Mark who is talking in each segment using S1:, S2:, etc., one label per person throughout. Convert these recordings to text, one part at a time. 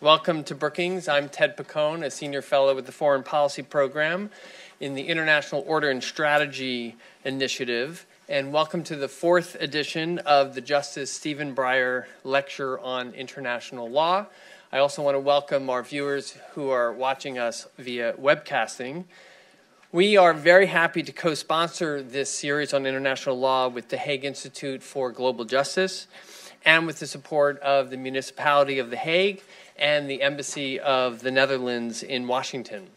S1: Welcome to Brookings. I'm Ted Piccone, a senior fellow with the Foreign Policy Program in the International Order and Strategy Initiative. And welcome to the fourth edition of the Justice Stephen Breyer Lecture on International Law. I also want to welcome our viewers who are watching us via webcasting. We are very happy to co sponsor this series on international law with the Hague Institute for Global Justice and with the support of the Municipality of The Hague and the Embassy of the Netherlands in Washington.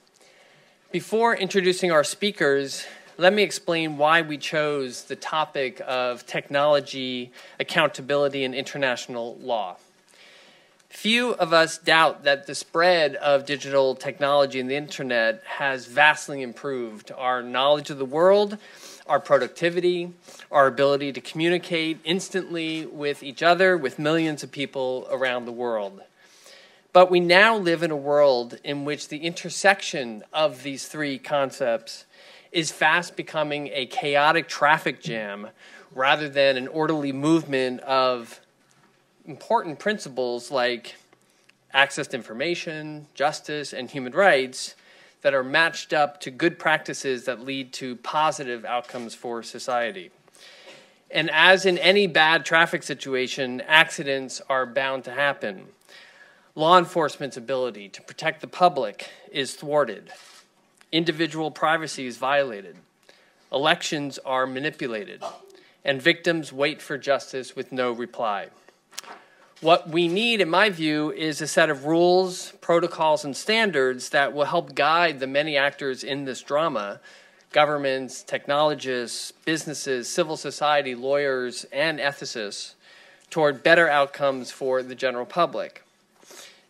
S1: Before introducing our speakers, let me explain why we chose the topic of technology, accountability, and international law. Few of us doubt that the spread of digital technology and the internet has vastly improved our knowledge of the world, our productivity, our ability to communicate instantly with each other, with millions of people around the world. But we now live in a world in which the intersection of these three concepts is fast becoming a chaotic traffic jam rather than an orderly movement of important principles like access to information, justice, and human rights that are matched up to good practices that lead to positive outcomes for society. And as in any bad traffic situation, accidents are bound to happen law enforcement's ability to protect the public is thwarted, individual privacy is violated, elections are manipulated, and victims wait for justice with no reply. What we need, in my view, is a set of rules, protocols, and standards that will help guide the many actors in this drama governments, technologists, businesses, civil society, lawyers, and ethicists toward better outcomes for the general public.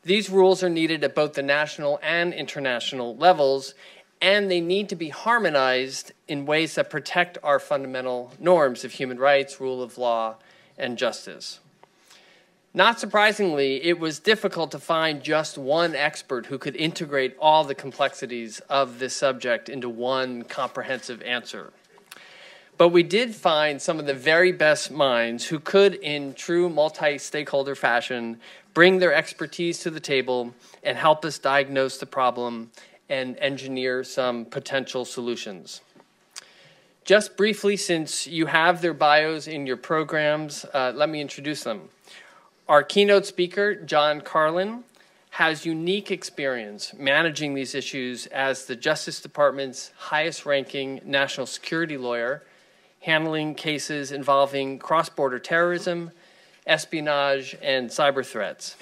S1: These rules are needed at both the national and international levels, and they need to be harmonized in ways that protect our fundamental norms of human rights, rule of law, and justice. Not surprisingly, it was difficult to find just one expert who could integrate all the complexities of this subject into one comprehensive answer. But we did find some of the very best minds who could, in true multi stakeholder fashion, bring their expertise to the table and help us diagnose the problem and engineer some potential solutions. Just briefly, since you have their bios in your programs, uh, let me introduce them. Our keynote speaker, John Carlin, has unique experience managing these issues as the Justice Department's highest ranking national security lawyer, handling cases involving cross border terrorism, espionage, and cyber threats.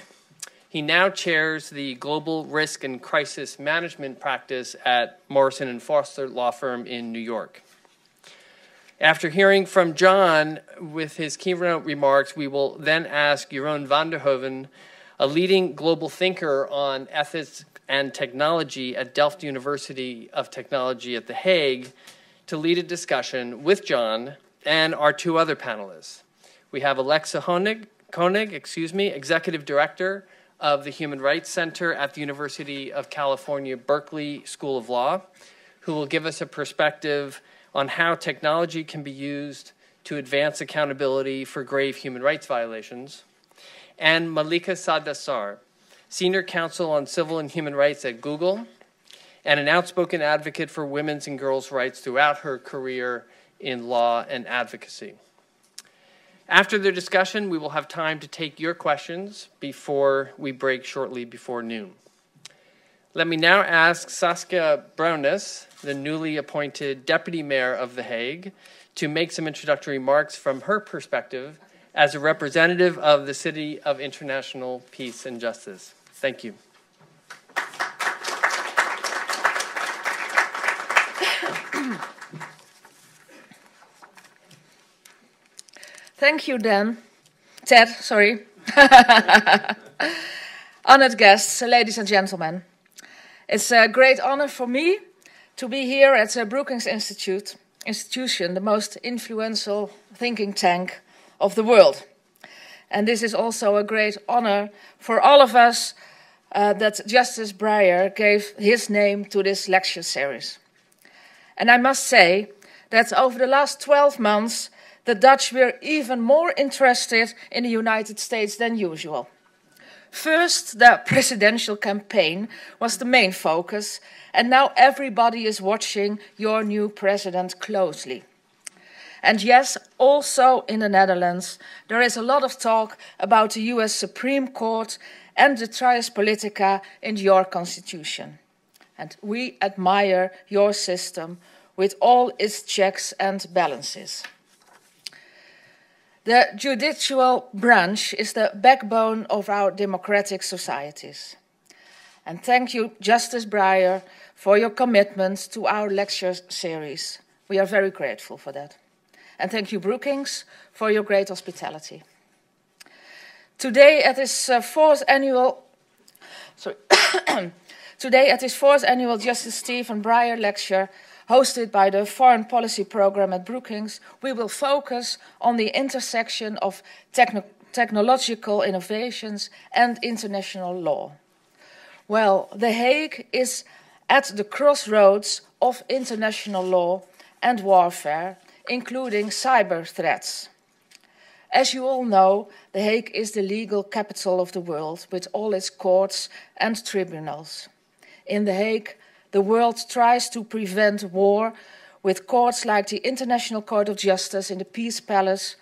S1: He now chairs the Global Risk and Crisis Management practice at Morrison and Foerster law firm in New York. After hearing from John with his keynote remarks, we will then ask Jeroen van den Hoven, a leading global thinker on ethics and technology at Delft University of Technology at The Hague, to lead a discussion with John and our two other panelists. We have Alexa Honig, Koenig, excuse me, Executive Director of the Human Rights Center at the University of California, Berkeley School of Law, who will give us a perspective on how technology can be used to advance accountability for grave human rights violations, and Malika Saada Saar, Senior Counsel on Civil and Human Rights at Google, and an outspoken advocate for women's and girls' rights throughout her career in law and advocacy. After the discussion, we will have time to take your questions before we break shortly before noon. Let me now ask Saskia Bruines, the newly appointed Deputy Mayor of The Hague, to make some introductory remarks from her perspective as a representative of the City of International Peace and Justice. Thank you.
S2: Thank you, Dan. Ted, sorry. Honored guests, ladies and gentlemen. It's a great honor for me to be here at the Brookings Institute, institution, the most influential thinking tank of the world. And this is also a great honor for all of us uh, that Justice Breyer gave his name to this lecture series. And I must say that over the last 12 months, the Dutch were even more interested in the United States than usual. First, the presidential campaign was the main focus, and now everybody is watching your new president closely. And yes, also in the Netherlands, there is a lot of talk about the US Supreme Court and the trias politica in your constitution. And we admire your system with all its checks and balances. The judicial branch is the backbone of our democratic societies. And thank you, Justice Breyer, for your commitment to our lecture series. We are very grateful for that. And thank you, Brookings, for your great hospitality. Today, at this uh, fourth annual, sorry, today at this fourth annual Justice Stephen Breyer lecture, hosted by the Foreign Policy Program at Brookings, we will focus on the intersection of techno technological innovations and international law. Well, The Hague is at the crossroads of international law and warfare, including cyber threats. As you all know, The Hague is the legal capital of the world with all its courts and tribunals. In The Hague, the world tries to prevent war with courts like the International Court of Justice in the Peace Palace,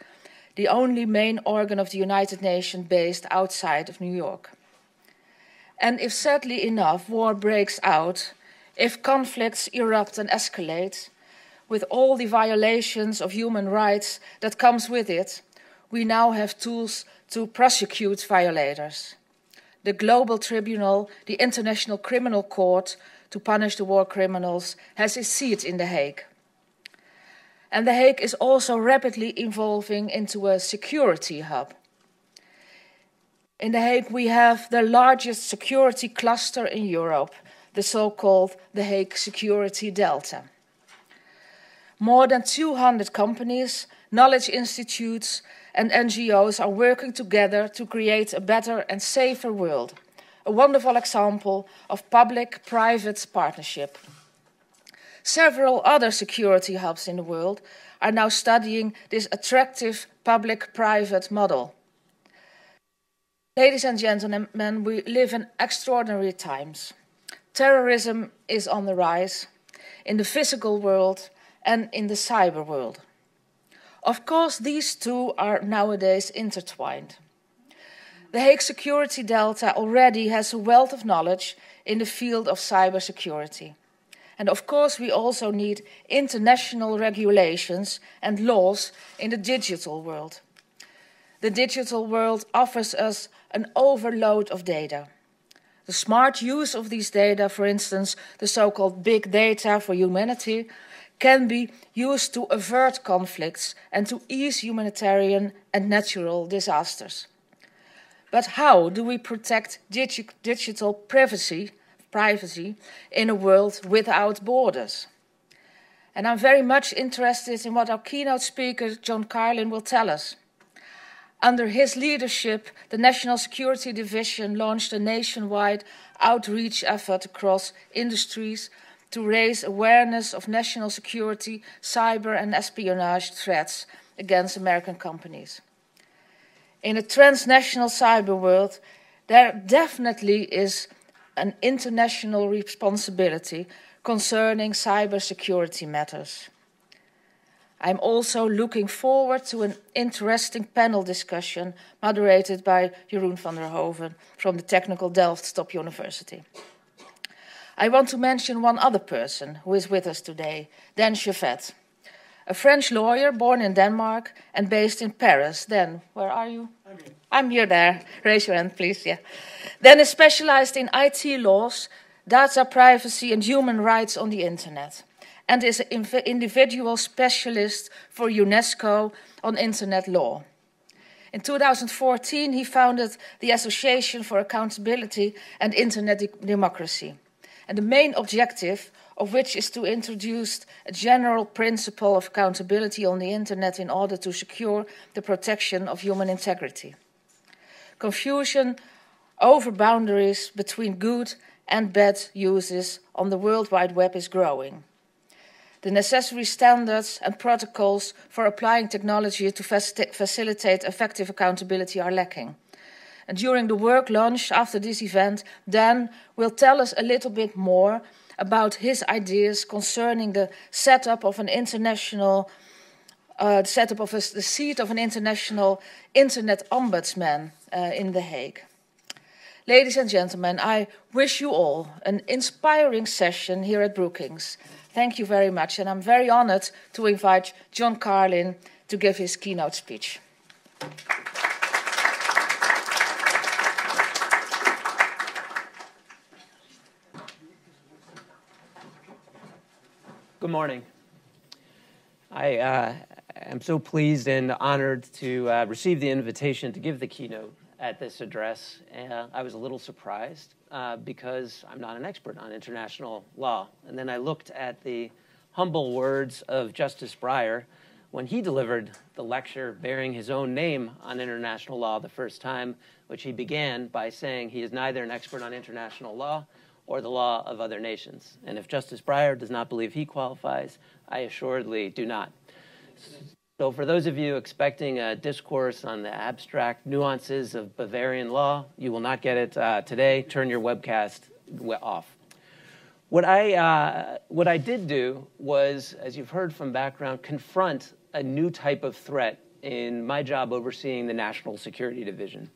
S2: the only main organ of the United Nations based outside of New York. And if sadly enough war breaks out, if conflicts erupt and escalate, with all the violations of human rights that comes with it, we now have tools to prosecute violators. The Global Tribunal, the International Criminal Court, to punish the war criminals has its seat in The Hague. And The Hague is also rapidly evolving into a security hub. In The Hague, we have the largest security cluster in Europe, the so called The Hague Security Delta. More than 200 companies, knowledge institutes, and NGOs are working together to create a better and safer world a wonderful example of public private partnership. Several other security hubs in the world are now studying this attractive public private model. Ladies and gentlemen, we live in extraordinary times. Terrorism is on the rise in the physical world and in the cyber world. Of course, these two are nowadays intertwined. The Hague Security Delta already has a wealth of knowledge in the field of cybersecurity. And of course, we also need international regulations and laws in the digital world. The digital world offers us an overload of data. The smart use of these data, for instance, the so called big data for humanity, can be used to avert conflicts and to ease humanitarian and natural disasters. But how do we protect digi digital privacy, privacy in a world without borders? And I'm very much interested in what our keynote speaker, John Carlin, will tell us. Under his leadership, the National Security Division launched a nationwide outreach effort across industries to raise awareness of national security, cyber, and espionage threats against American companies in a transnational cyber world, there definitely is an international responsibility concerning cybersecurity matters. I'm also looking forward to an interesting panel discussion moderated by Jeroen van den Hoven from the Technical Delft University. I want to mention one other person who is with us today, Dan Shefet a French lawyer born in Denmark and based in Paris. Dan, where are you? I'm here. I'm here there. Raise your hand, please. Yeah. Dan is specialized in IT laws, data privacy, and human rights on the internet, and is an individual specialist for UNESCO on internet law. In 2014, he founded the Association for Accountability and Internet Democracy. And the main objective of which is to introduce a general principle of accountability on the internet in order to secure the protection of human integrity. Confusion over boundaries between good and bad uses on the World Wide Web is growing. The necessary standards and protocols for applying technology to facilitate effective accountability are lacking. And during the work lunch after this event, Dan will tell us a little bit more about his ideas concerning the setup of an international, uh, the setup of a, the seat of an international internet ombudsman uh, in The Hague. Ladies and gentlemen, I wish you all an inspiring session here at Brookings. Thank you very much, and I'm very honored to invite John Carlin to give his keynote speech.
S3: Good morning. I uh, am so pleased and honored to uh, receive the invitation to give the keynote at this address. I was a little surprised uh, because I'm not an expert on international law. And then I looked at the humble words of Justice Breyer when he delivered the lecture bearing his own name on international law the first time, which he began by saying he is neither an expert on international law or the law of other nations. And if Justice Breyer does not believe he qualifies, I assuredly do not. So, for those of you expecting a discourse on the abstract nuances of Bavarian law, you will not get it uh, today. Turn your webcast off. What I, uh, what I did do was, as you've heard from background, confront a new type of threat in my job overseeing the National Security Division.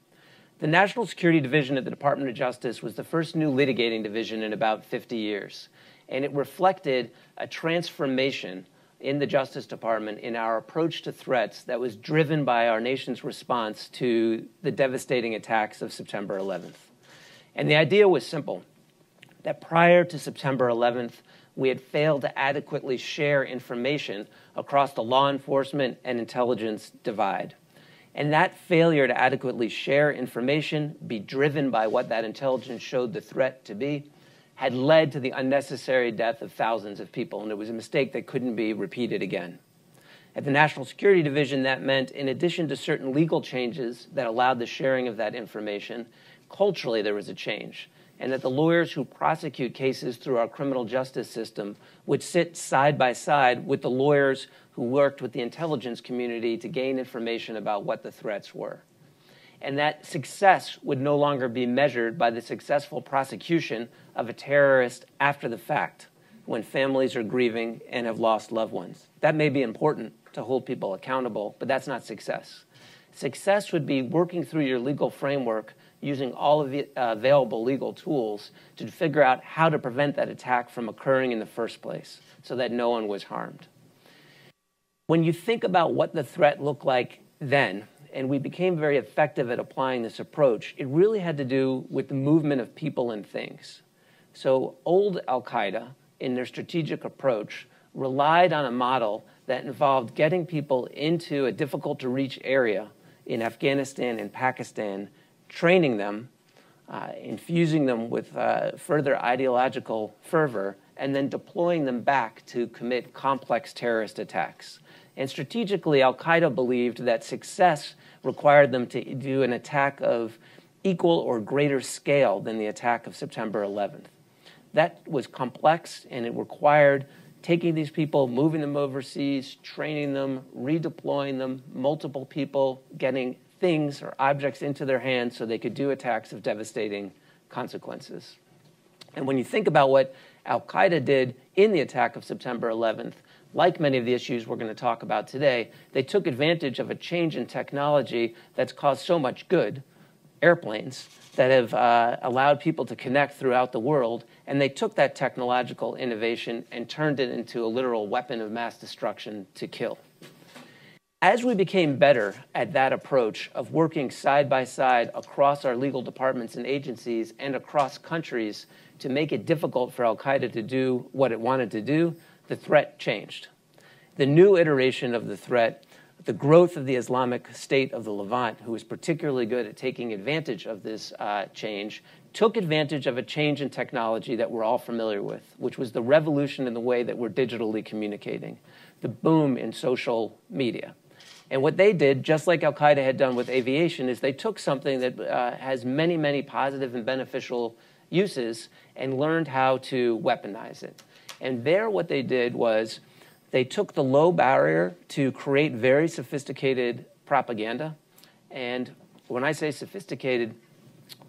S3: The National Security Division at the Department of Justice was the first new litigating division in about 50 years, and it reflected a transformation in the Justice Department in our approach to threats that was driven by our nation's response to the devastating attacks of September 11th. And the idea was simple that prior to September 11th, we had failed to adequately share information across the law enforcement and intelligence divide. And that failure to adequately share information, be driven by what that intelligence showed the threat to be, had led to the unnecessary death of thousands of people. And it was a mistake that couldn't be repeated again. At the National Security Division, that meant, in addition to certain legal changes that allowed the sharing of that information, culturally there was a change. And that the lawyers who prosecute cases through our criminal justice system would sit side by side with the lawyers who worked with the intelligence community to gain information about what the threats were. And that success would no longer be measured by the successful prosecution of a terrorist after the fact, when families are grieving and have lost loved ones. That may be important to hold people accountable, but that's not success. Success would be working through your legal framework using all of the uh, available legal tools to figure out how to prevent that attack from occurring in the first place so that no one was harmed. When you think about what the threat looked like then, and we became very effective at applying this approach, it really had to do with the movement of people and things. So, old Al Qaeda, in their strategic approach, relied on a model that involved getting people into a difficult to reach area in Afghanistan and Pakistan, training them, uh, infusing them with uh, further ideological fervor, and then deploying them back to commit complex terrorist attacks. And strategically, Al Qaeda believed that success required them to do an attack of equal or greater scale than the attack of September 11th. That was complex and it required taking these people, moving them overseas, training them, redeploying them, multiple people getting things or objects into their hands so they could do attacks of devastating consequences. And when you think about what Al Qaeda did in the attack of September 11th, like many of the issues we're going to talk about today, they took advantage of a change in technology that's caused so much good airplanes that have uh, allowed people to connect throughout the world. And they took that technological innovation and turned it into a literal weapon of mass destruction to kill. As we became better at that approach of working side by side across our legal departments and agencies and across countries to make it difficult for Al Qaeda to do what it wanted to do, the threat changed. The new iteration of the threat, the growth of the Islamic State of the Levant, who was particularly good at taking advantage of this uh, change, took advantage of a change in technology that we're all familiar with, which was the revolution in the way that we're digitally communicating, the boom in social media. And what they did, just like Al Qaeda had done with aviation, is they took something that uh, has many, many positive and beneficial uses and learned how to weaponize it. And there, what they did was they took the low barrier to create very sophisticated propaganda and When I say sophisticated,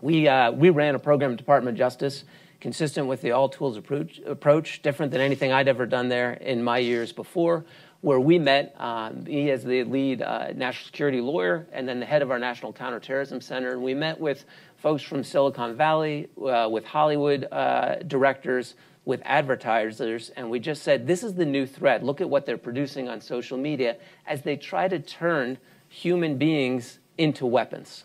S3: we, uh, we ran a program at Department of Justice consistent with the all tools approach, approach, different than anything I'd ever done there in my years before, where we met, um, me as the lead uh, national security lawyer and then the head of our National Counterterrorism Center. And we met with folks from Silicon Valley, uh, with Hollywood uh, directors, with advertisers, and we just said, this is the new threat. Look at what they're producing on social media as they try to turn human beings into weapons.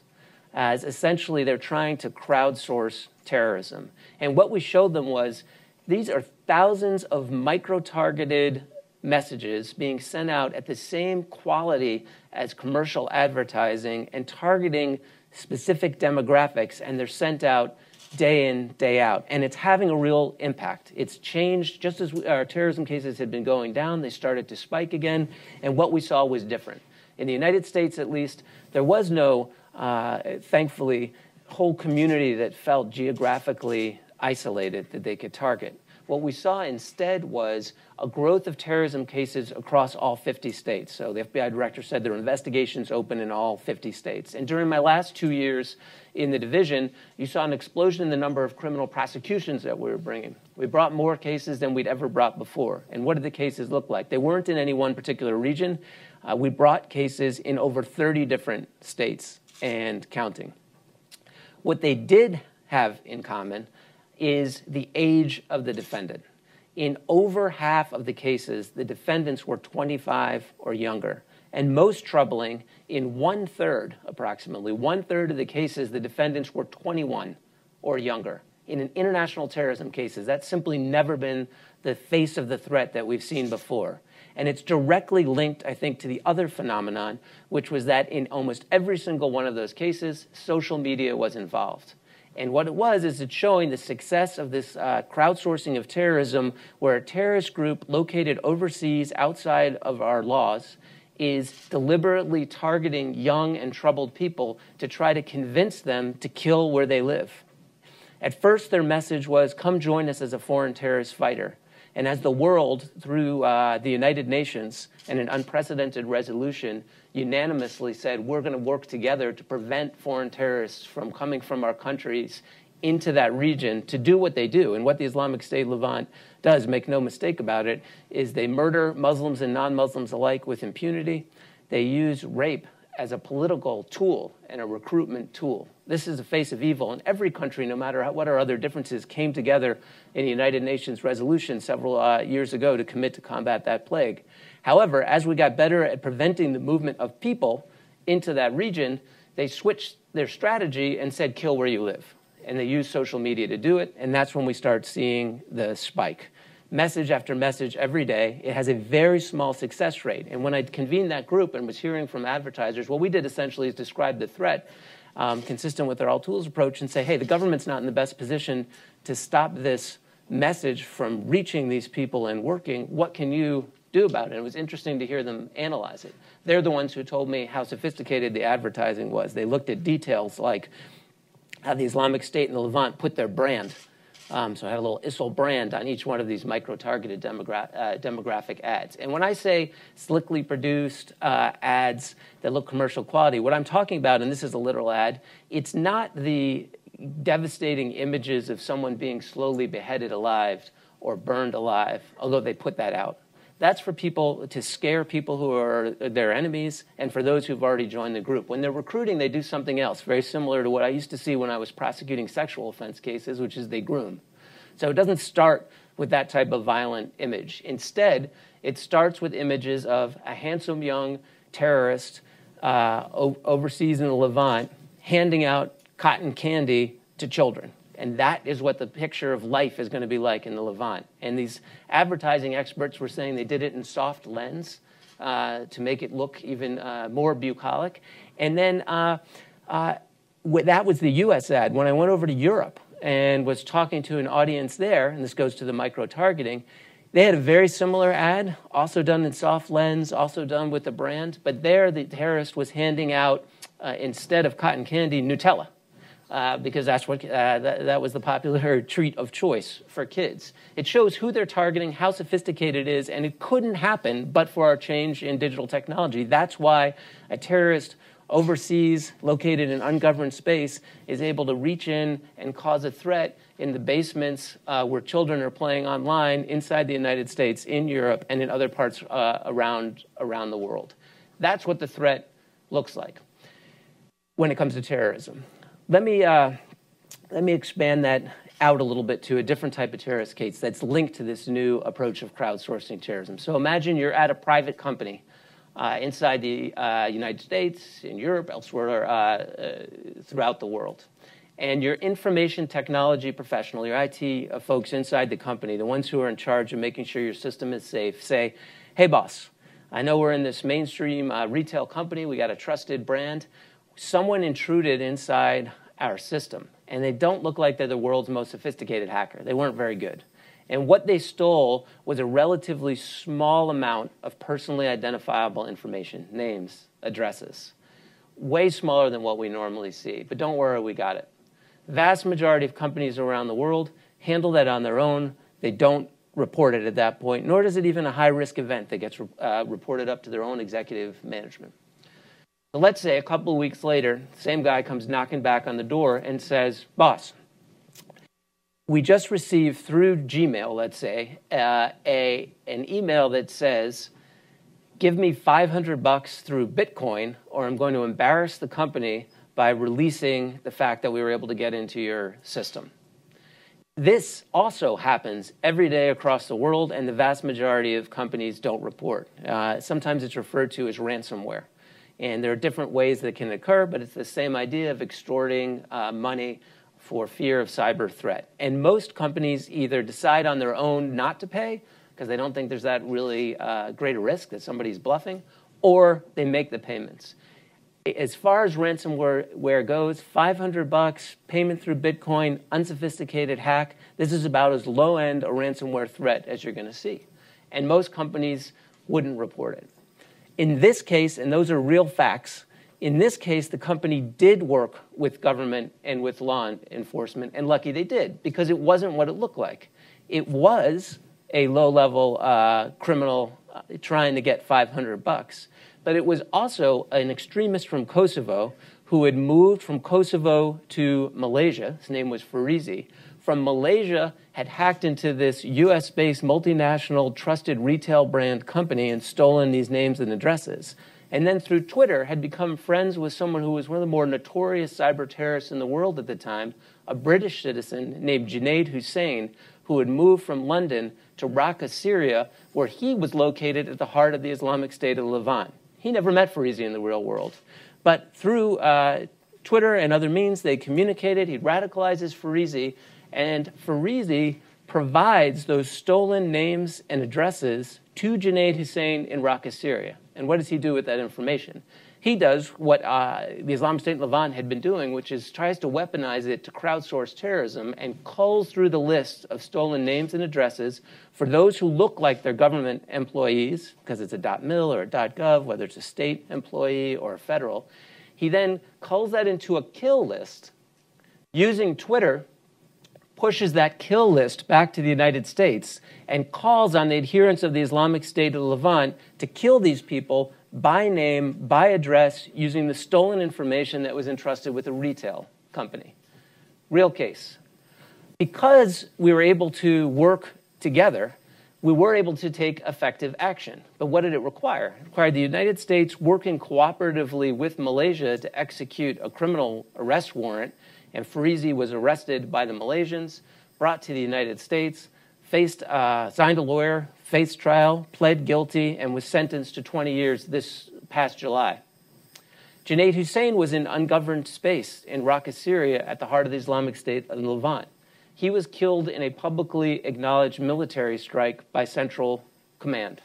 S3: As essentially they're trying to crowdsource terrorism. And what we showed them was these are thousands of micro targeted messages being sent out at the same quality as commercial advertising and targeting specific demographics, and they're sent out day in, day out. And it's having a real impact. It's changed just as we, our terrorism cases had been going down, they started to spike again, and what we saw was different. In the United States, at least, there was no, uh, thankfully, whole community that felt geographically isolated that they could target. What we saw instead was a growth of terrorism cases across all 50 states. So the FBI director said there are investigations open in all 50 states. And during my last two years in the division, you saw an explosion in the number of criminal prosecutions that we were bringing. We brought more cases than we'd ever brought before. And what did the cases look like? They weren't in any one particular region. Uh, we brought cases in over 30 different states and counting. What they did have in common is the age of the defendant. In over half of the cases, the defendants were 25 or younger. And most troubling, in one third, approximately one third of the cases, the defendants were 21 or younger. In an international terrorism cases, that's simply never been the face of the threat that we've seen before. And it's directly linked, I think, to the other phenomenon, which was that in almost every single one of those cases, social media was involved. And what it was is it's showing the success of this uh, crowdsourcing of terrorism, where a terrorist group located overseas outside of our laws is deliberately targeting young and troubled people to try to convince them to kill where they live. At first, their message was come join us as a foreign terrorist fighter. And as the world, through uh, the United Nations and an unprecedented resolution, unanimously said, we're going to work together to prevent foreign terrorists from coming from our countries into that region to do what they do. And what the Islamic State Levant does, make no mistake about it, is they murder Muslims and non Muslims alike with impunity. They use rape as a political tool and a recruitment tool. This is the face of evil. And every country, no matter what our other differences, came together in the United Nations resolution several uh, years ago to commit to combat that plague. However, as we got better at preventing the movement of people into that region, they switched their strategy and said, kill where you live. And they used social media to do it, and that's when we start seeing the spike message after message every day. It has a very small success rate. And when I convened that group and was hearing from advertisers, what we did essentially is describe the threat um, consistent with our all tools approach and say, hey, the government's not in the best position to stop this message from reaching these people and working. What can you do about it? And it was interesting to hear them analyze it. They're the ones who told me how sophisticated the advertising was. They looked at details like how the Islamic State and the Levant put their brand um, so I had a little ISIL brand on each one of these micro-targeted demogra- uh, demographic ads. And when I say slickly produced uh, ads that look commercial quality, what I'm talking about, and this is a literal ad, it's not the devastating images of someone being slowly beheaded alive or burned alive, although they put that out. That's for people to scare people who are their enemies and for those who've already joined the group. When they're recruiting, they do something else, very similar to what I used to see when I was prosecuting sexual offense cases, which is they groom. So it doesn't start with that type of violent image. Instead, it starts with images of a handsome young terrorist uh, overseas in the Levant handing out cotton candy to children. And that is what the picture of life is going to be like in the Levant. And these advertising experts were saying they did it in soft lens uh, to make it look even uh, more bucolic. And then uh, uh that was the US ad. When I went over to Europe and was talking to an audience there, and this goes to the micro targeting, they had a very similar ad, also done in soft lens, also done with the brand, but there the terrorist was handing out, uh, instead of cotton candy, Nutella uh, because that's what uh, that, that, was the popular treat of choice for kids. It shows who they're targeting, how sophisticated it is, and it couldn't happen but for our change in digital technology. That's why a terrorist overseas, located in ungoverned space, is able to reach in and cause a threat in the basements uh, where children are playing online inside the United States, in Europe, and in other parts uh, around, around the world. That's what the threat looks like when it comes to terrorism. Let me, uh, let me expand that out a little bit to a different type of terrorist case that's linked to this new approach of crowdsourcing terrorism. So imagine you're at a private company uh, inside the uh, United States, in Europe, elsewhere uh, uh throughout the world. And your information technology professional, your IT folks inside the company, the ones who are in charge of making sure your system is safe, say, hey, boss, I know we're in this mainstream uh, retail company, we got a trusted brand. Someone intruded inside our system and they don't look like they're the world's most sophisticated hacker. They weren't very good. And what they stole was a relatively small amount of personally identifiable information names, addresses. Way smaller than what we normally see. But don't worry, we got it. Vast majority of companies around the world handle that on their own. They don't report it at that point, nor does it even a high risk event that gets uh, reported up to their own executive management. So let's say a couple of weeks later, same guy comes knocking back on the door and says, Boss, we just received through Gmail, let's say, uh, a, an email that says, Give me 500 bucks through Bitcoin, or I'm going to embarrass the company by releasing the fact that we were able to get into your system. This also happens every day across the world, and the vast majority of companies don't report. Uh, sometimes it's referred to as ransomware. And there are different ways that can occur, but it's the same idea of extorting uh, money for fear of cyber threat. And most companies either decide on their own not to pay because they don't think there's that really uh, great a risk that somebody's bluffing, or they make the payments. As far as ransomware goes, 500 bucks, payment through Bitcoin, unsophisticated hack, this is about as low end a ransomware threat as you're going to see. And most companies wouldn't report it. In this case, and those are real facts, in this case, the company did work with government and with law enforcement, and lucky they did, because it wasn't what it looked like. It was a low level uh, criminal uh, trying to get 500 bucks, but it was also an extremist from Kosovo who had moved from Kosovo to Malaysia. His name was Ferizi. From Malaysia, had hacked into this US based multinational trusted retail brand company and stolen these names and addresses. And then through Twitter, had become friends with someone who was one of the more notorious cyber terrorists in the world at the time, a British citizen named Junaid Hussain, who had moved from London to Raqqa, Syria, where he was located at the heart of the Islamic State of Levant. He never met Ferizi in the real world. But through uh, Twitter and other means, they communicated. He radicalizes Ferizi and Ferizi provides those stolen names and addresses to Junaid Hussain in Raqqa, Syria. And what does he do with that information? He does what uh, the Islamic State in Levant had been doing, which is tries to weaponize it to crowdsource terrorism and culls through the list of stolen names and addresses for those who look like they're government employees, because it's a .mil or a .gov, whether it's a state employee or a federal. He then culls that into a kill list using Twitter pushes that kill list back to the United States and calls on the adherents of the Islamic State of the Levant to kill these people by name, by address, using the stolen information that was entrusted with a retail company. Real case. Because we were able to work together, we were able to take effective action. But what did it require? It required the United States working cooperatively with Malaysia to execute a criminal arrest warrant and Ferizi was arrested by the Malaysians, brought to the United States, faced, uh, signed a lawyer, faced trial, pled guilty, and was sentenced to 20 years this past July. Junaid Hussain was in ungoverned space in Raqqa, Syria, at the heart of the Islamic State in Levant. He was killed in a publicly acknowledged military strike by Central Command.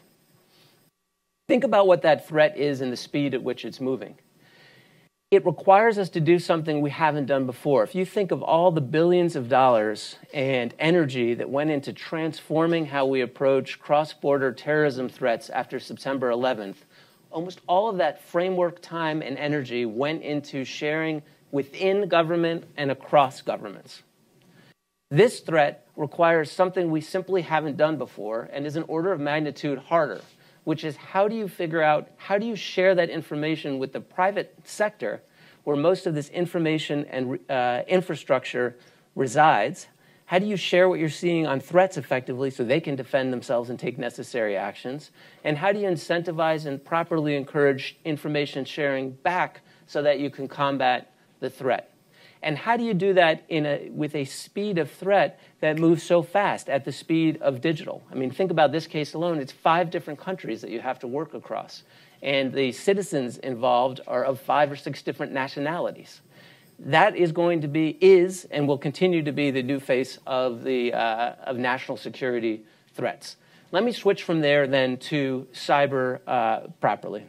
S3: Think about what that threat is and the speed at which it's moving it requires us to do something we haven't done before. If you think of all the billions of dollars and energy that went into transforming how we approach cross border terrorism threats after September 11th, almost all of that framework time and energy went into sharing within government and across governments. This threat requires something we simply haven't done before and is an order of magnitude harder which is how do you figure out, how do you share that information with the private sector where most of this information and uh, infrastructure resides? How do you share what you're seeing on threats effectively so they can defend themselves and take necessary actions? And how do you incentivize and properly encourage information sharing back so that you can combat the threat? And how do you do that in a, with a speed of threat that moves so fast at the speed of digital? I mean, think about this case alone. It's five different countries that you have to work across. And the citizens involved are of five or six different nationalities. That is going to be, is, and will continue to be the new face of, the, uh, of national security threats. Let me switch from there then to cyber uh, properly.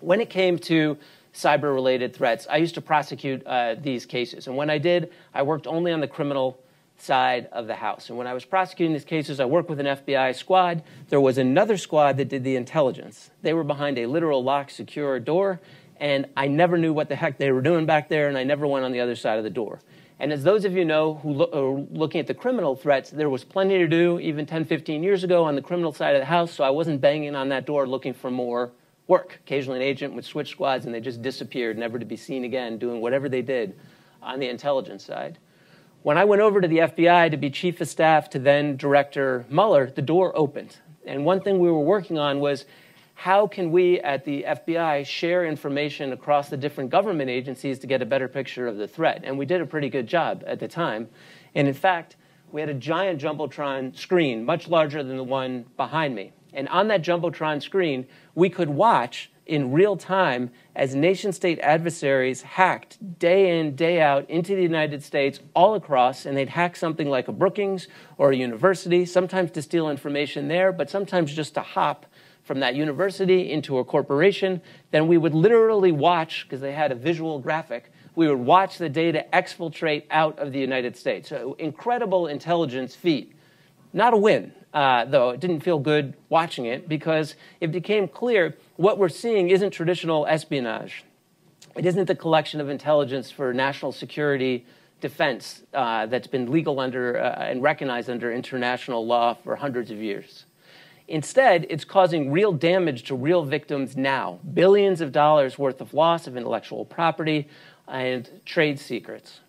S3: When it came to cyber related threats. I used to prosecute uh, these cases. And when I did, I worked only on the criminal side of the house. And when I was prosecuting these cases, I worked with an FBI squad. There was another squad that did the intelligence. They were behind a literal locked, secure door, and I never knew what the heck they were doing back there, and I never went on the other side of the door. And as those of you know who lo- are looking at the criminal threats, there was plenty to do even 10, 15 years ago on the criminal side of the house, so I wasn't banging on that door looking for more work. Occasionally, an agent would switch squads and they just disappeared, never to be seen again, doing whatever they did on the intelligence side. When I went over to the FBI to be chief of staff to then director Mueller, the door opened. And one thing we were working on was how can we at the FBI share information across the different government agencies to get a better picture of the threat? And we did a pretty good job at the time. And in fact, we had a giant Jumbotron screen, much larger than the one behind me. And on that Jumbotron screen, we could watch in real time as nation state adversaries hacked day in, day out into the United States all across, and they'd hack something like a Brookings or a university, sometimes to steal information there, but sometimes just to hop from that university into a corporation. Then we would literally watch, because they had a visual graphic, we would watch the data exfiltrate out of the United States. So, incredible intelligence feat. Not a win, uh, though. It didn't feel good watching it because it became clear what we're seeing isn't traditional espionage. It isn't the collection of intelligence for national security defense uh, that's been legal under uh, and recognized under international law for hundreds of years. Instead, it's causing real damage to real victims now billions of dollars worth of loss of intellectual property and trade secrets.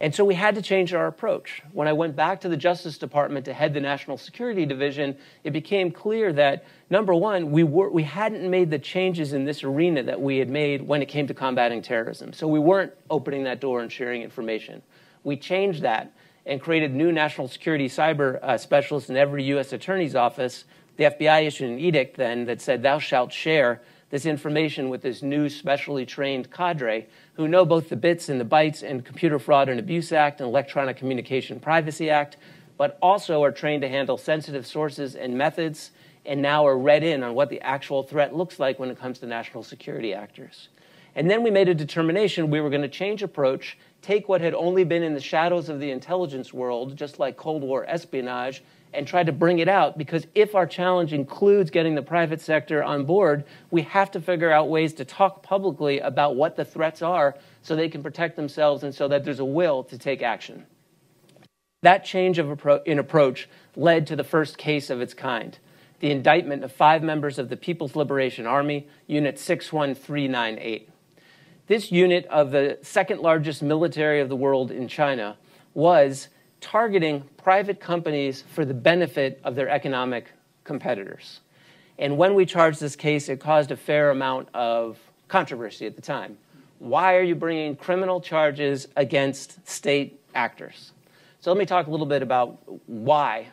S3: And so we had to change our approach. When I went back to the Justice Department to head the National Security Division, it became clear that, number one, we, were, we hadn't made the changes in this arena that we had made when it came to combating terrorism. So we weren't opening that door and sharing information. We changed that and created new national security cyber uh, specialists in every U.S. attorney's office. The FBI issued an edict then that said, Thou shalt share this information with this new specially trained cadre who know both the bits and the bytes and Computer Fraud and Abuse Act and Electronic Communication Privacy Act, but also are trained to handle sensitive sources and methods and now are read in on what the actual threat looks like when it comes to national security actors. And then we made a determination we were going to change approach, take what had only been in the shadows of the intelligence world, just like Cold War espionage, and try to bring it out because if our challenge includes getting the private sector on board, we have to figure out ways to talk publicly about what the threats are so they can protect themselves and so that there's a will to take action. That change of appro- in approach led to the first case of its kind the indictment of five members of the People's Liberation Army, Unit 61398. This unit of the second largest military of the world in China was targeting private companies for the benefit of their economic competitors. And when we charged this case, it caused a fair amount of controversy at the time. Why are you bringing criminal charges against state actors? So let me talk a little bit about why.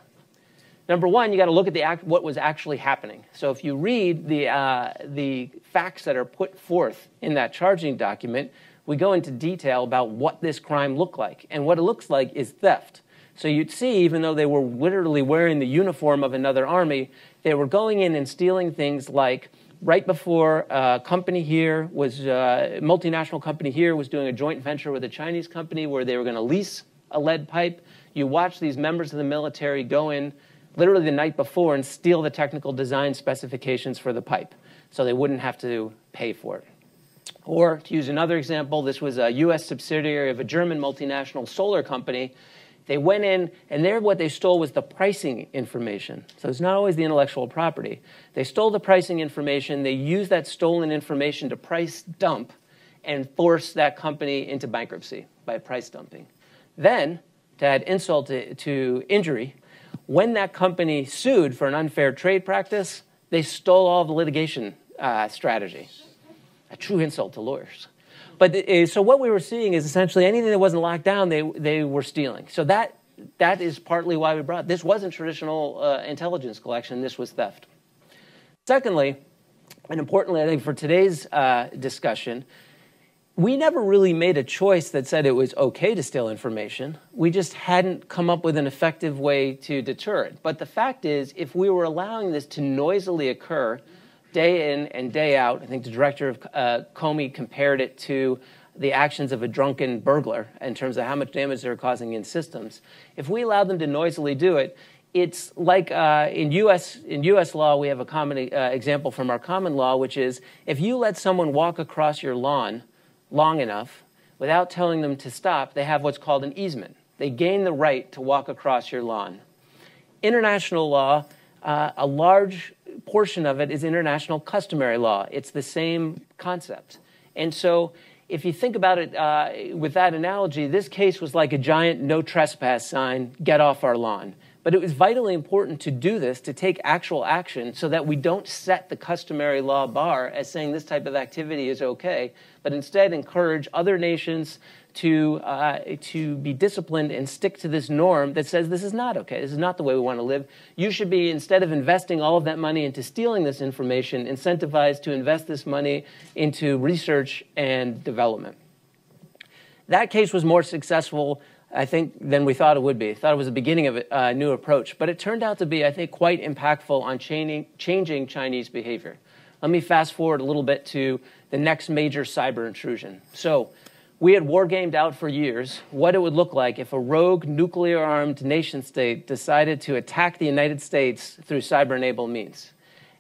S3: Number one, you got to look at the act, what was actually happening. So if you read the, uh, the facts that are put forth in that charging document, we go into detail about what this crime looked like. And what it looks like is theft. So you'd see, even though they were literally wearing the uniform of another army, they were going in and stealing things like right before a company here was, a uh, multinational company here was doing a joint venture with a Chinese company where they were going to lease a lead pipe. You watch these members of the military go in literally the night before and steal the technical design specifications for the pipe so they wouldn't have to pay for it. Or to use another example, this was a US subsidiary of a German multinational solar company They went in, and there what they stole was the pricing information. So it's not always the intellectual property. They stole the pricing information. They used that stolen information to price dump and force that company into bankruptcy by price dumping. Then, to add insult to, to injury, when that company sued for an unfair trade practice, they stole all the litigation uh, strategy. A true insult to lawyers. But uh, so what we were seeing is essentially anything that wasn't locked down, they, they were stealing. So that, that is partly why we brought this wasn't traditional uh, intelligence collection, this was theft. Secondly, and importantly, I think for today's uh, discussion, we never really made a choice that said it was okay to steal information. We just hadn't come up with an effective way to deter it. But the fact is, if we were allowing this to noisily occur, day in and day out. I think the director of uh, Comey compared it to the actions of a drunken burglar in terms of how much damage they're causing in systems. If we allow them to noisily do it, it's like uh, in U.S. in U.S. law, we have a common uh, example from our common law, which is if you let someone walk across your lawn long enough without telling them to stop, they have what's called an easement. They gain the right to walk across your lawn. International law, uh, a large portion of it is international customary law. It's the same concept. And so, if you think about it uh, with that analogy, this case was like a giant no trespass sign get off our lawn. But it was vitally important to do this, to take actual action, so that we don't set the customary law bar as saying this type of activity is okay, but instead encourage other nations to, uh, to be disciplined and stick to this norm that says this is not okay. This is not the way we want to live. You should be, instead of investing all of that money into stealing this information, incentivized to invest this money into research and development. That case was more successful, I think, than we thought it would be. Thought it was the beginning of a new approach, but it turned out to be, I think, quite impactful on changing, changing Chinese behavior. Let me fast forward a little bit to the next major cyber intrusion. So, we had wargamed out for years what it would look like if a rogue nuclear armed nation state decided to attack the United States through cyber enabled means.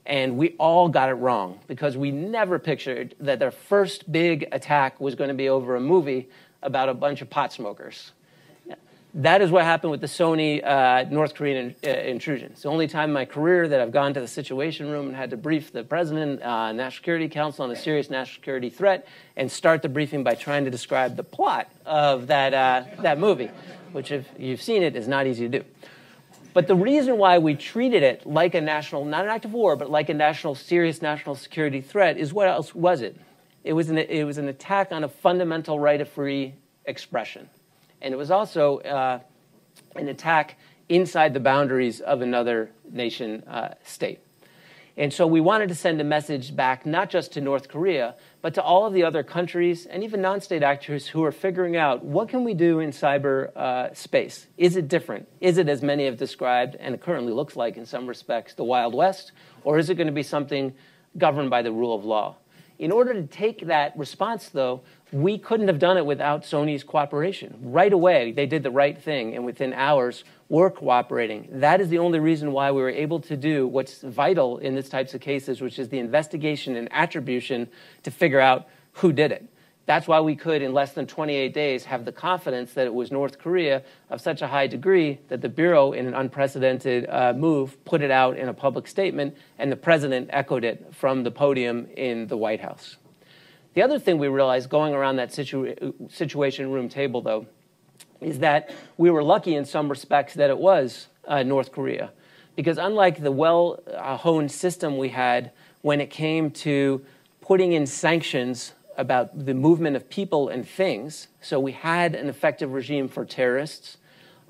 S3: And we all got it wrong because we never pictured that their first big attack was going to be over a movie about a bunch of pot smokers that is what happened with the Sony uh, North Korean in, uh, intrusion. It's the only time in my career that I've gone to the Situation Room and had to brief the President, uh, National Security Council on a serious national security threat, and start the briefing by trying to describe the plot of that, uh, that movie, which, if you've seen it, is not easy to do. But the reason why we treated it like a national, not an act of war, but like a national, serious national security threat is what else was it? It was an, it was an attack on a fundamental right of free expression and it was also uh, an attack inside the boundaries of another nation uh, state. And so we wanted to send a message back, not just to North Korea, but to all of the other countries and even non state actors who are figuring out what can we do in cyber uh, space? Is it different? Is it, as many have described, and it currently looks like in some respects, the Wild West? Or is it going to be something governed by the rule of law? In order to take that response, though, we couldn't have done it without Sony's cooperation. Right away, they did the right thing, and within hours, we're cooperating. That is the only reason why we were able to do what's vital in these types of cases, which is the investigation and attribution to figure out who did it. That's why we could, in less than 28 days, have the confidence that it was North Korea of such a high degree that the Bureau, in an unprecedented uh, move, put it out in a public statement, and the president echoed it from the podium in the White House. The other thing we realized going around that situ- situation room table, though, is that we were lucky in some respects that it was uh, North Korea. Because unlike the well honed system we had when it came to putting in sanctions about the movement of people and things. So we had an effective regime for terrorists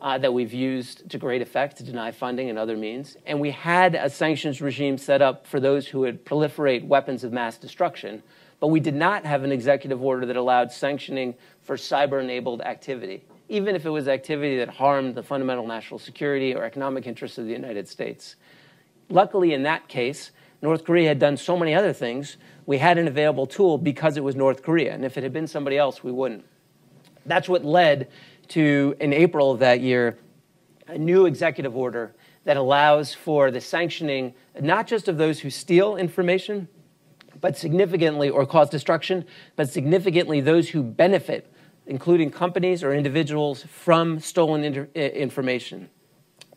S3: uh, that we've used to great effect to deny funding and other means. And we had a sanctions regime set up for those who would proliferate weapons of mass destruction. But we did not have an executive order that allowed sanctioning for cyber enabled activity, even if it was activity that harmed the fundamental national security or economic interests of the United States. Luckily, in that case, North Korea had done so many other things we had an available tool because it was North Korea. And if it had been somebody else, we wouldn't. That's what led to, in April of that year, a new executive order that allows for the sanctioning not just of those who steal information, but significantly, or cause destruction, but significantly those who benefit including companies or individuals, from stolen information.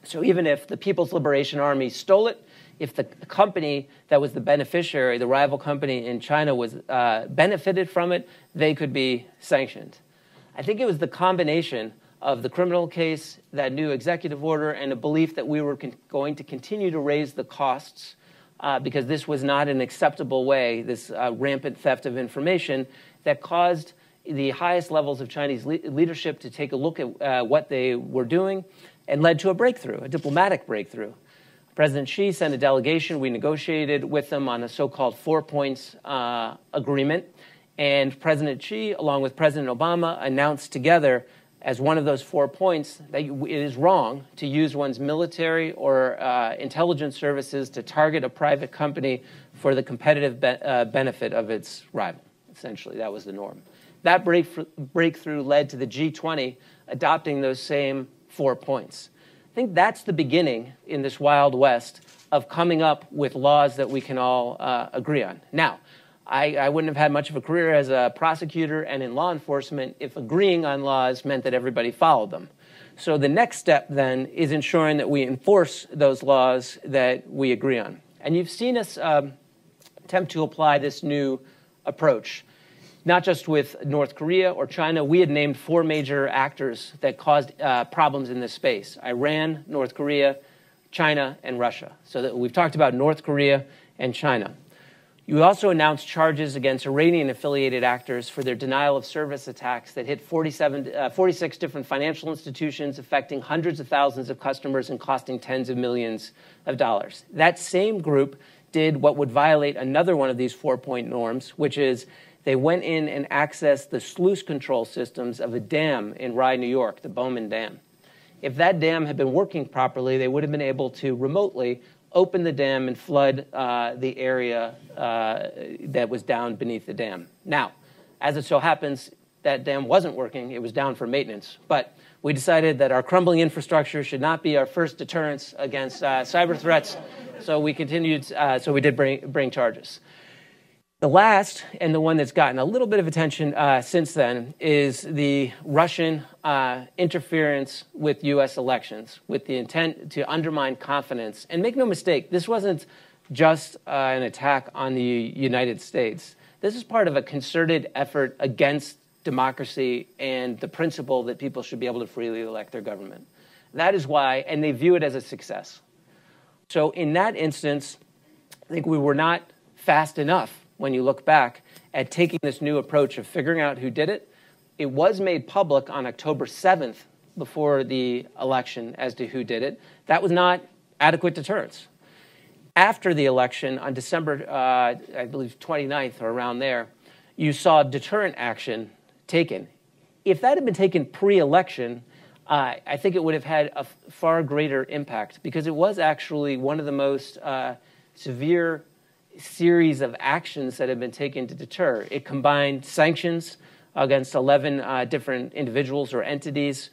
S3: So even if the People's Liberation Army stole it, if the company that was the beneficiary, the rival company in China, was uh, benefited from it, they could be sanctioned. I think it was the combination of the criminal case, that new executive order, and a belief that we were con- going to continue to raise the costs uh, because this was not an acceptable way, this uh, rampant theft of information, that caused the highest levels of Chinese le- leadership to take a look at uh, what they were doing and led to a breakthrough, a diplomatic breakthrough. President Xi sent a delegation. We negotiated with them on a so called four points uh, agreement. And President Xi, along with President Obama, announced together as one of those four points that it is wrong to use one's military or uh, intelligence services to target a private company for the competitive be- uh, benefit of its rival. Essentially, that was the norm. That break- breakthrough led to the G20 adopting those same four points. I think that's the beginning in this Wild West of coming up with laws that we can all uh, agree on. Now, I, I, wouldn't have had much of a career as a prosecutor and in law enforcement if agreeing on laws meant that everybody followed them. So the next step then is ensuring that we enforce those laws that we agree on. And you've seen us um, attempt to apply this new approach, not just with North Korea or China. We had named four major actors that caused uh, problems in this space Iran, North Korea, China, and Russia. So that we've talked about North Korea and China. You also announced charges against Iranian affiliated actors for their denial of service attacks that hit 47, uh, 46 different financial institutions, affecting hundreds of thousands of customers and costing tens of millions of dollars. That same group did what would violate another one of these four point norms, which is they went in and accessed the sluice control systems of a dam in Rye, New York, the Bowman Dam. If that dam had been working properly, they would have been able to remotely open the dam and flood uh, the area uh, that was down beneath the dam. Now, as it so happens, that dam wasn't working, it was down for maintenance. But we decided that our crumbling infrastructure should not be our first deterrence against uh, cyber threats, so we continued, uh, so we did bring, bring charges. The last, and the one that's gotten a little bit of attention uh, since then, is the Russian uh, interference with U.S. elections with the intent to undermine confidence. And make no mistake, this wasn't just uh, an attack on the United States. This is part of a concerted effort against democracy and the principle that people should be able to freely elect their government. That is why, and they view it as a success. So, in that instance, I think we were not fast enough when you look back at taking this new approach of figuring out who did it. It was made public on October 7th before the election as to who did it. That was not adequate deterrence. After the election, on December, uh, I believe, 29th or around there, you saw deterrent action taken. If that had been taken pre election, uh, I think it would have had a far greater impact because it was actually one of the most uh, severe series of actions that have been taken to deter. It combined sanctions against 11 uh, different individuals or entities,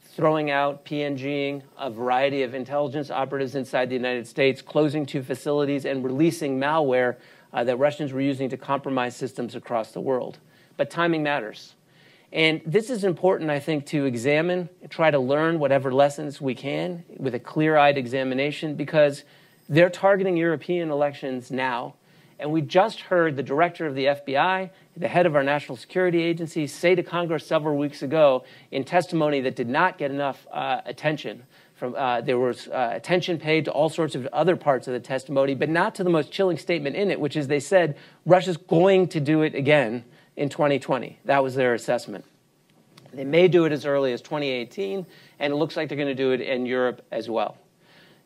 S3: throwing out, PNGing a variety of intelligence operatives inside the United States, closing two facilities, and releasing malware uh, that Russians were using to compromise systems across the world. But timing matters. And this is important, I think, to examine, try to learn whatever lessons we can with a clear eyed examination because they're targeting European elections now. And we just heard the director of the FBI, the head of our national security agency, say to Congress several weeks ago in testimony that did not get enough uh, attention. From, uh, there was uh, attention paid to all sorts of other parts of the testimony, but not to the most chilling statement in it, which is they said Russia's going to do it again in 2020. That was their assessment. They may do it as early as 2018, and it looks like they're going to do it in Europe as well.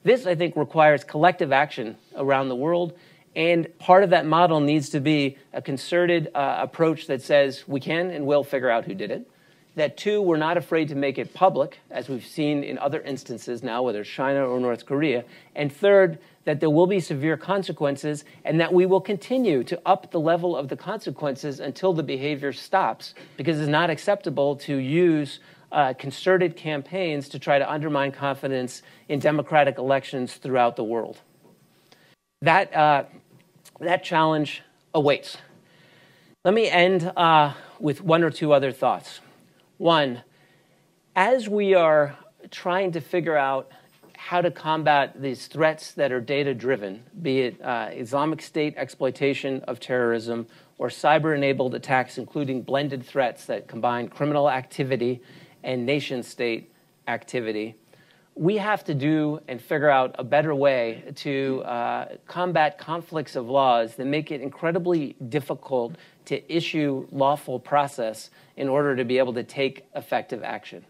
S3: This, I think, requires collective action around the world. And part of that model needs to be a concerted uh, approach that says we can and will figure out who did it. That, two, we're not afraid to make it public, as we've seen in other instances now, whether it's China or North Korea. And third, that there will be severe consequences and that we will continue to up the level of the consequences until the behavior stops, because it's not acceptable to use uh, concerted campaigns to try to undermine confidence in democratic elections throughout the world. That, uh, that challenge awaits. Let me end uh, with one or two other thoughts. One, as we are trying to figure out how to combat these threats that are data driven, be it uh, Islamic State exploitation of terrorism or cyber enabled attacks, including blended threats that combine criminal activity and nation state activity. We have to do and figure out a better way to uh, combat conflicts of laws that make it incredibly difficult to issue lawful process in order to be able to take effective action.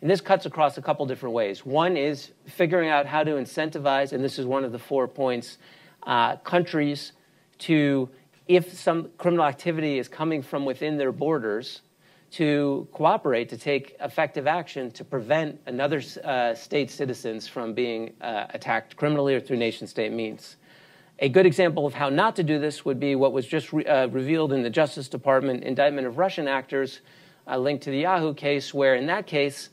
S3: And this cuts across a couple different ways. One is figuring out how to incentivize, and this is one of the four points, uh, countries to, if some criminal activity is coming from within their borders, to cooperate to take effective action to prevent another uh, state citizens from being uh, attacked criminally or through nation state means. A good example of how not to do this would be what was just re- uh, revealed in the Justice Department indictment of Russian actors uh, linked to the Yahoo case, where in that case,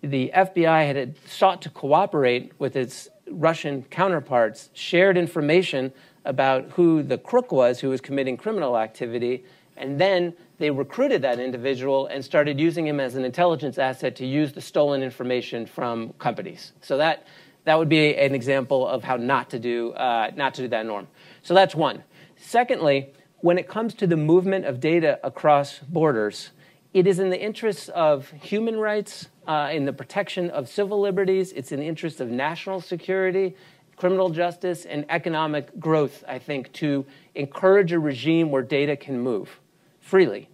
S3: the FBI had sought to cooperate with its Russian counterparts, shared information about who the crook was who was committing criminal activity, and then they recruited that individual and started using him as an intelligence asset to use the stolen information from companies. So that that would be an example of how not to do uh, not to do that norm. So that's one. Secondly, when it comes to the movement of data across borders, it is in the interests of human rights, uh, in the protection of civil liberties. It's in the interest of national security, criminal justice, and economic growth, I think, to encourage a regime where data can move freely.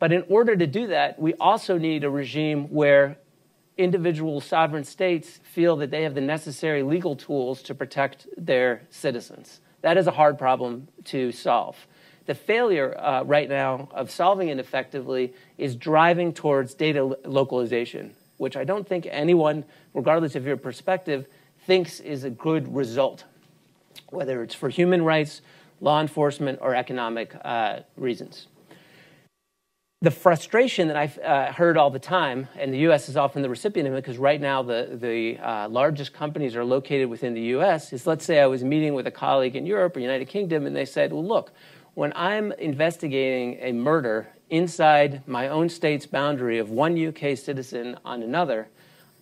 S3: But in order to do that, we also need a regime where individual sovereign states feel that they have the necessary legal tools to protect their citizens. That is a hard problem to solve. The failure uh, right now of solving it effectively is driving towards data localization, which I don't think anyone, regardless of your perspective, thinks is a good result, whether it's for human rights, law enforcement, or economic uh, reasons the frustration that I've uh, heard all the time, and the U.S. is often the recipient of it because right now the, the uh, largest companies are located within the U.S., is let's say I was meeting with a colleague in Europe or United Kingdom, and they said, well, look, when I'm investigating a murder inside my own state's boundary of one UK citizen on another,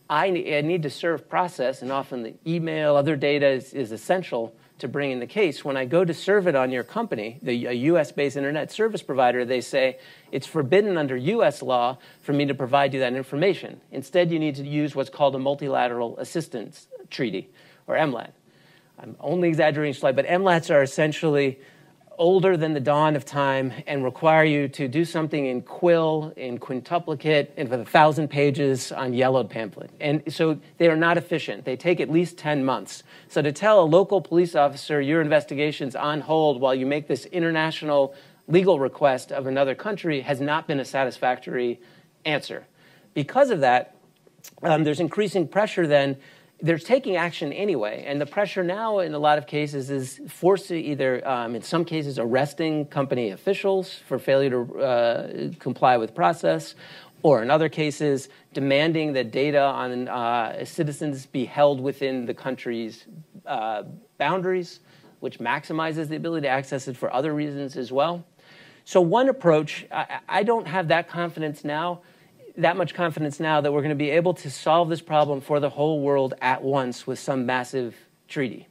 S3: I need to serve process, and often the email, other data is, is essential to bring in the case. When I go to serve it on your company, the, a US based internet service provider, they say it's forbidden under US law for me to provide you that information. Instead, you need to use what's called a multilateral assistance treaty, or MLAT. I'm only exaggerating slightly, but MLATs are essentially older than the dawn of time and require you to do something in quill, in quintuplicate, and with a thousand pages on yellowed pamphlet. And so they are not efficient. They take at least 10 months. So to tell a local police officer your investigation's on hold while you make this international legal request of another country has not been a satisfactory answer. Because of that, um, there's increasing pressure then they're taking action anyway. And the pressure now, in a lot of cases, is forcing either, um, in some cases, arresting company officials for failure to uh, comply with process, or in other cases, demanding that data on uh, citizens be held within the country's uh, boundaries, which maximizes the ability to access it for other reasons as well. So, one approach, I, I don't have that confidence now that much confidence now that we're going to be able to solve this problem for the whole world at once with some massive treaty.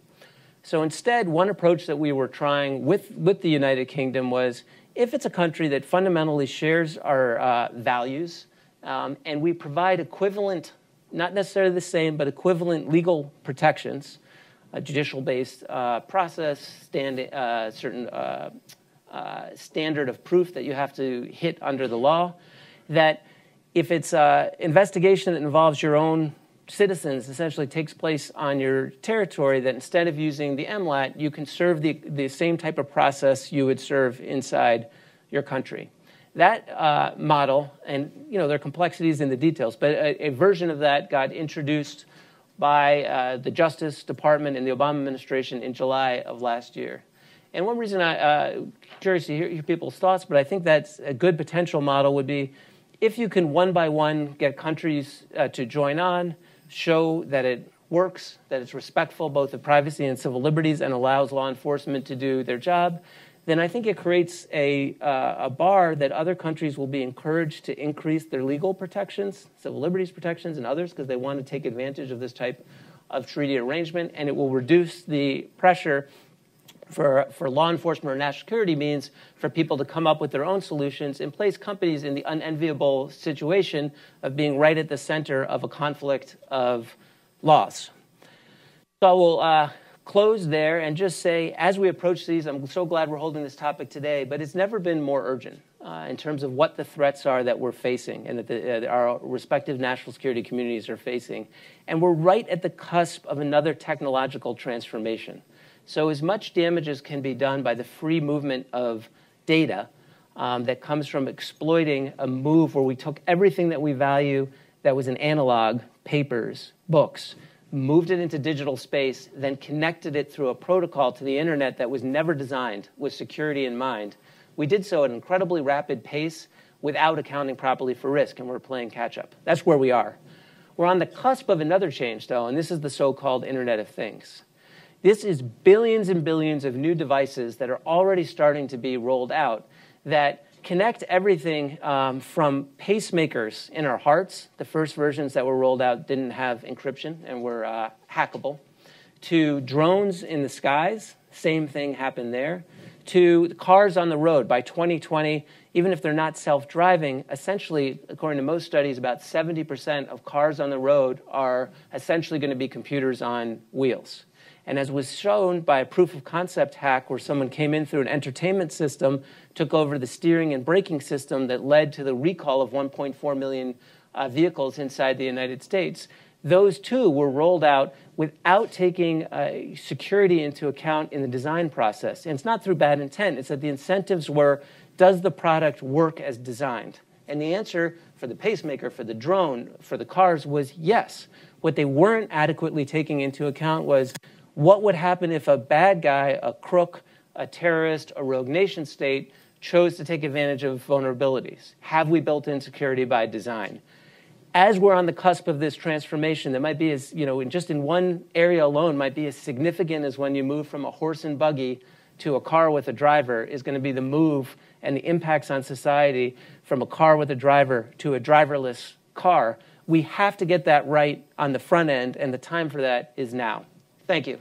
S3: So instead, one approach that we were trying with, with the United Kingdom was if it's a country that fundamentally shares our uh, values um, and we provide equivalent, not necessarily the same, but equivalent legal protections, a judicial based uh, process, stand, uh, certain uh, uh, standard of proof that you have to hit under the law, that if it's an investigation that involves your own citizens, essentially takes place on your territory, that instead of using the MLAT, you can serve the, the same type of process you would serve inside your country. That uh, model, and you know there are complexities in the details, but a, a version of that got introduced by uh, the Justice Department and the Obama administration in July of last year. And one reason I'm uh, curious to hear, hear people's thoughts, but I think that's a good potential model would be if you can one by one get countries uh, to join on, show that it works, that it's respectful both of privacy and civil liberties, and allows law enforcement to do their job, then I think it creates a, uh, a bar that other countries will be encouraged to increase their legal protections, civil liberties protections, and others because they want to take advantage of this type of treaty arrangement, and it will reduce the pressure for, for law enforcement or national security means for people to come up with their own solutions and place companies in the unenviable situation of being right at the center of a conflict of laws. So I will uh, close there and just say, as we approach these, I'm so glad we're holding this topic today, but it's never been more urgent uh, in terms of what the threats are that we're facing and that the, uh, our respective national security communities are facing. And we're right at the cusp of another technological transformation. So, as much damage as can be done by the free movement of data um, that comes from exploiting a move where we took everything that we value that was an analog, papers, books, moved it into digital space, then connected it through a protocol to the internet that was never designed with security in mind. We did so at an incredibly rapid pace without accounting properly for risk, and we're playing catch up. That's where we are. We're on the cusp of another change, though, and this is the so called Internet of Things. This is billions and billions of new devices that are already starting to be rolled out that connect everything um, from pacemakers in our hearts. The first versions that were rolled out didn't have encryption and were uh, hackable. To drones in the skies, same thing happened there. To cars on the road by 2020, even if they're not self driving, essentially, according to most studies, about 70% of cars on the road are essentially going to be computers on wheels. And as was shown by a proof of concept hack where someone came in through an entertainment system, took over the steering and braking system that led to the recall of 1.4 million uh, vehicles inside the United States, those too were rolled out without taking uh, security into account in the design process. And it's not through bad intent, it's that the incentives were does the product work as designed? And the answer for the pacemaker, for the drone, for the cars was yes. What they weren't adequately taking into account was what would happen if a bad guy, a crook, a terrorist, a rogue nation state chose to take advantage of vulnerabilities? Have we built in security by design? As we're on the cusp of this transformation, that might be as, you know, in just in one area alone, might be as significant as when you move from a horse and buggy to a car with a driver, is going to be the move and the impacts on society from a car with a driver to a driverless car. We have to get that right on the front end, and the time for that is now. Thank you.